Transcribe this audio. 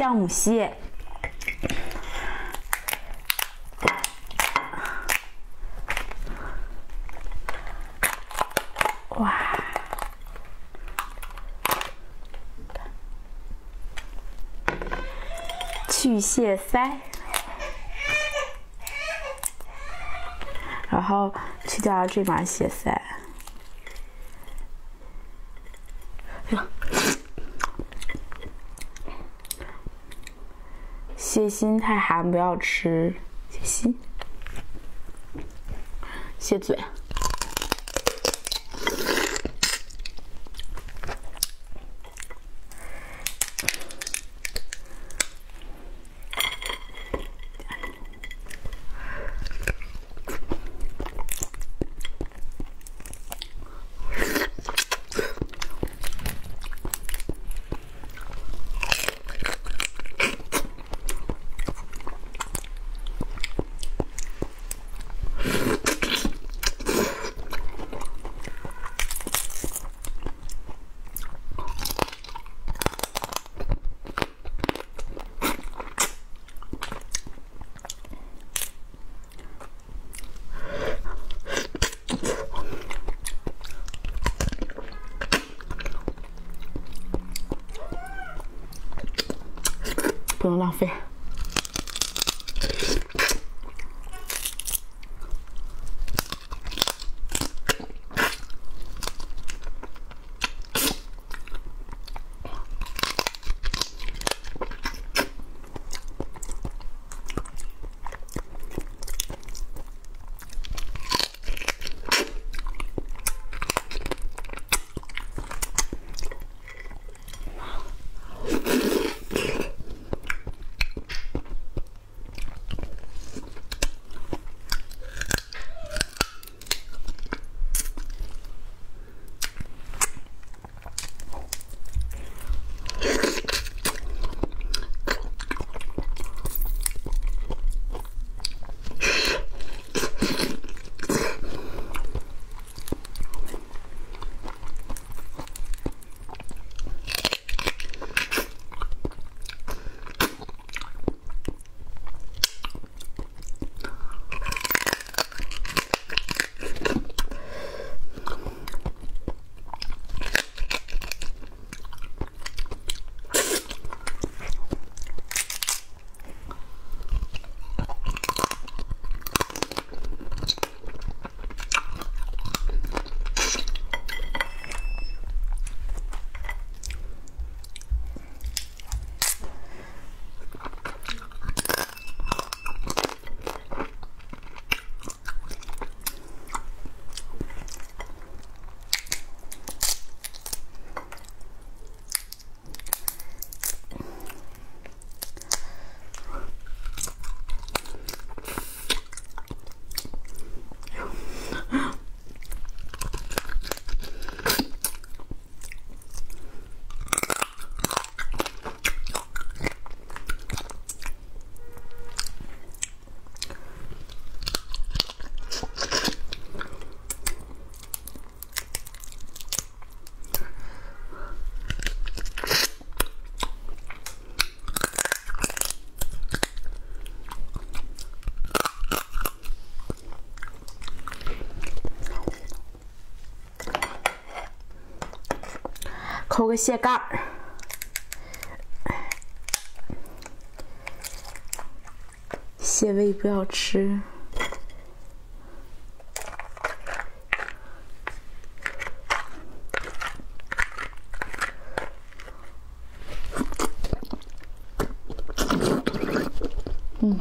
酵母蟹。哇！去蟹腮，然后去掉这把蟹腮。蟹心太寒，不要吃。蟹心，蟹嘴。不能浪费。抠个蟹盖，蟹胃不要吃。嗯。